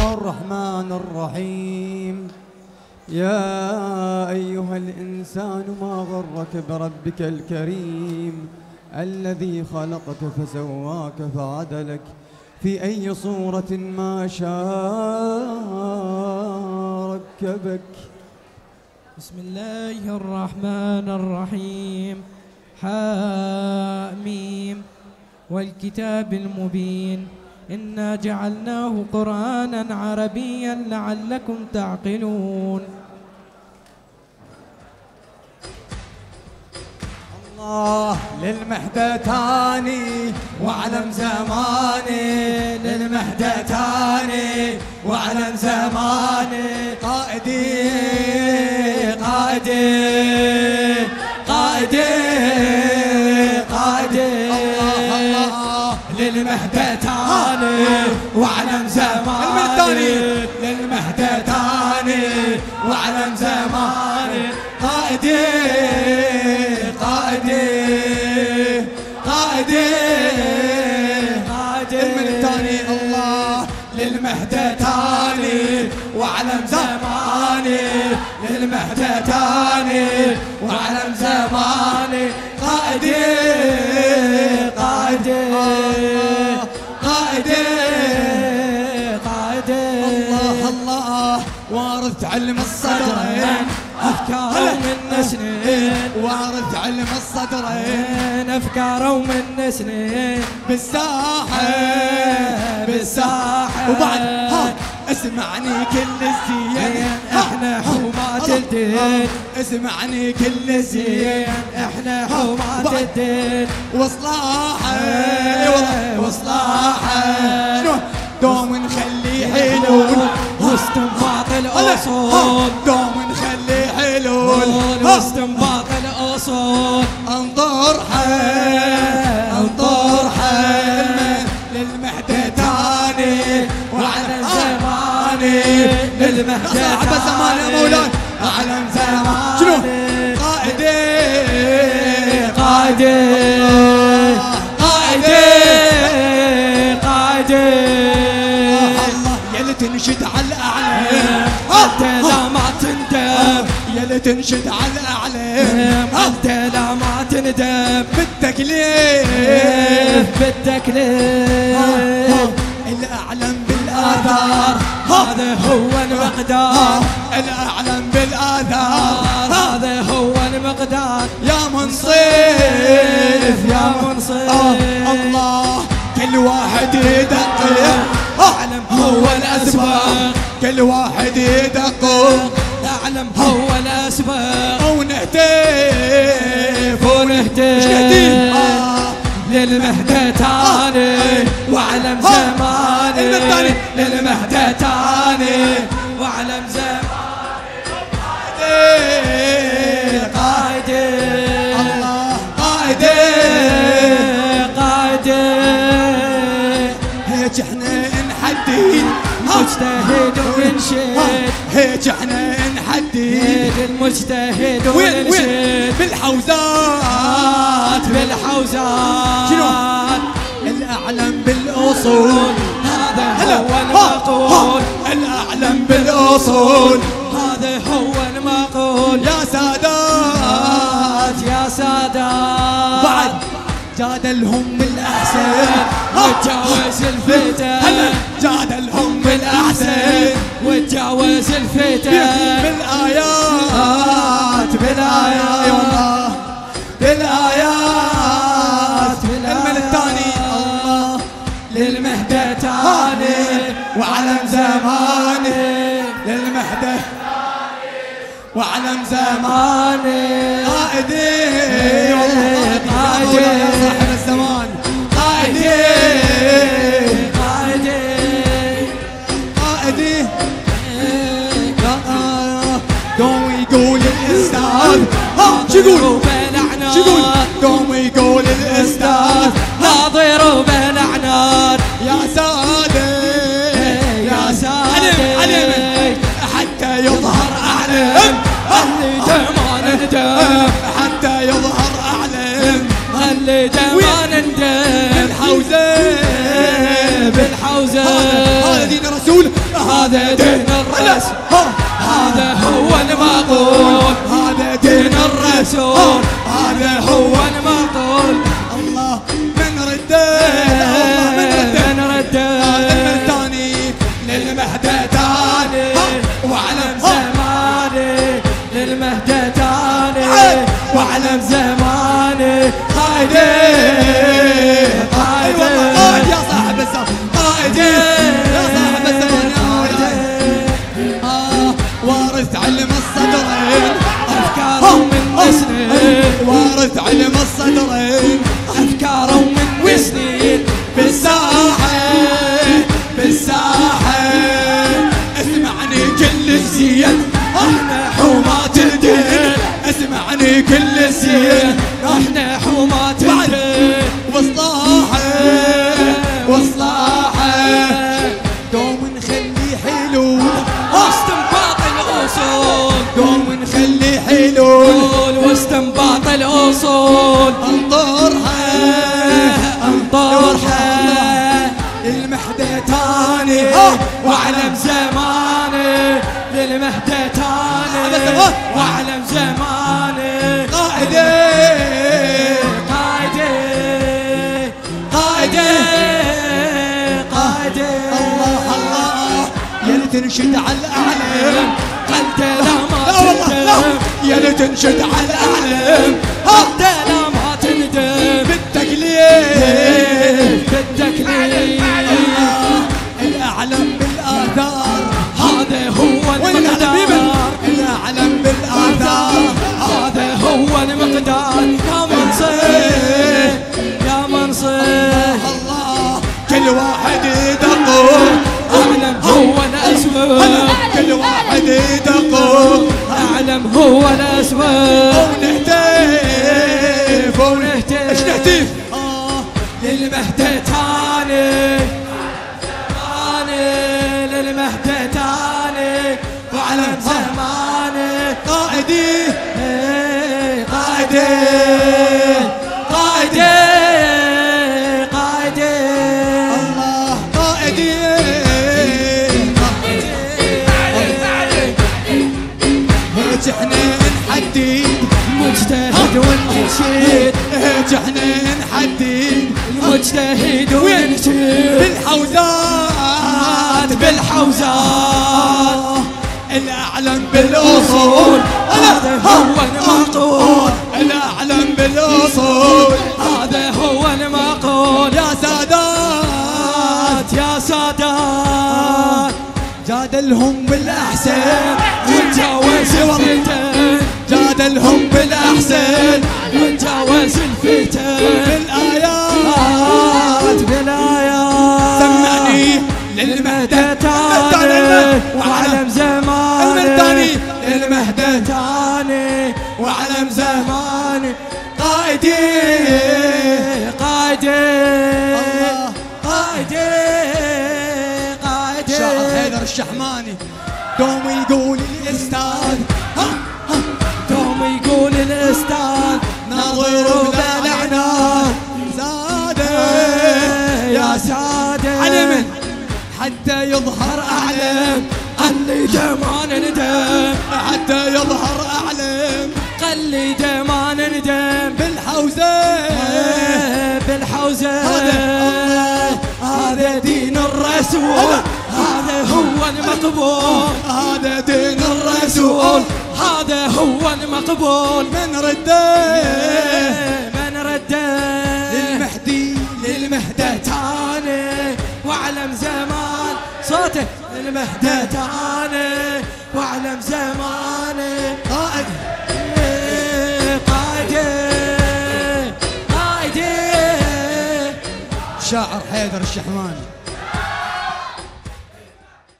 الرحمن الرحيم. يا أيها الإنسان ما غرك بربك الكريم؟ الذي خلقك فسواك فعدلك. في أي صورة ما شاء ركبك بسم الله الرحمن الرحيم. حاميم. والكتاب المبين. إنا جعلناه قرآنا عربيا لعلكم تعقلون. الله للمحدثاني وعلم زماني. للمحدثاني وعلم زماني. قائدي قائدي قائدي قائدي. الله للمحدثاني وعلم زماني. للمحدثاني وعلم زماني. قائدي قائدي قائدي قائدي. الثاني الله. للمهدتاني وعلم زماني. للمهدتاني وعلم زماني. وارث علم الصدرين أفكار من سنين. وارث علم الصدرين أفكار من سنين. بالساحة بالساحة. وبعد ها اسمعني كل الزين إحنا حماة الدين اسمعني كل الزين إحنا حماة الدين واصلاحه شنو؟ دوم نخلي حلول واستنباط الأصول. دوم نخلي حلول. واستنباط الأصول. انظرها انظرها للمحدثاني وعلى زماني للمحدثاني زمان يا مولاي. اعلم زمان شنو؟ قائدي قائدي اللي تنشد على الاعلى أنت لا ما تندم بالتكليف. بالتكليف. الاعلم بالاثار هذا هو المقدار. الاعلم بالاثار هذا هو المقدار. يا منصف. يا منصف. آه، الله. كل واحد يدقق. أعلم هو الأسباب. كل واحد يدقق. أعلم هو الاسباب ونهتف ونهتف آه. للمهدتاني واعلم ها. زماني المهدتاني. للمهدتاني واعلم زماني قايدي الله قائدي قايدي هيك إحنا نحدي مجتهد وننشد. هيك إحنا نحدي المجتهد وين وين بالحوزات. بالحوزات. شنو؟ الاعلم بالأصول. هذا هو المقول ها، الاعلم بالأصول. هذا هو المقول. يا سادات جادلهم بالأحسن وتجاوز الفتن. جادلهم بالأحسن. وتجاوز الفتن. بالآيات بالآيات. يا الله بالآيات. المن الثاني الله. للمهدتاني وعلم زماني. للمهدة وعلم زماني. قائدي والله قائدي يا صاحب شو يقول شو يقول قوم يقول الاستاذ بالحوزة بالحوزة. هذا دين رسول هذا دين الرسول. هذا هو المقول. هذا دين الرسول. هذا هو المقول. الله. من رده؟ الله من رده؟ هذا الثاني للمهدى تاني وعلم زماني. للمهدى تاني عاد. وعلم زماني. قائدي وارث علم الصدرين واعلم زماني للمهدى تاني. واعلم زماني. قائدي. قائدي. قائدي. قائدي. الله الله. يا تنشد على الأعلام. قلت لا ما لا لا. تندم يا تنشد على الأعلام. قلت هو المقدار يا منصف يا منصف الله كل واحد يدقق. أعلم هو الاسود كل واحد يدقق. أعلم هو الاسود ونهتف ونهتف. إيش نهتف؟ آه، للمهدى تاني تاني. قائدي قائدي قائدي الله قائدي إحنا نحدد مجتهد ونشيد هيك إحنا نحدد مجتهد ونشيد بالحوزات بالحوزات. الاعلم بالأصول هذا هو المقول جادلهم بالأحسن ونجاوز الفتن. جادلهم بالأحسن ونجاوز الفتن. بالآيات بالآيات. سمعني للمهدى تاني وعلم زماني. المهدى تاني وعلم زمان زماني. قائدي. قائدي الشحماني. دوم يقول الاستاذ ها دوم يقول الاستاذ ناظر بالاعناد زاده يا سادة. علم حتى يظهر أعلم. قلد ما نندم حتى يظهر أعلم. قلد ما نندم بالحوزة. بالحوزة. هذا- هذا دين الرسول. هو المقبول. هذا دين الرسول. رسول هذا هو المقبول. من رده؟ من رده؟ للمهدي للمهدى تاني. واعلم زمان صوته. للمهدى تاني. واعلم زماني قائد. قائدي قائدي شاعر حيدر الشحماني.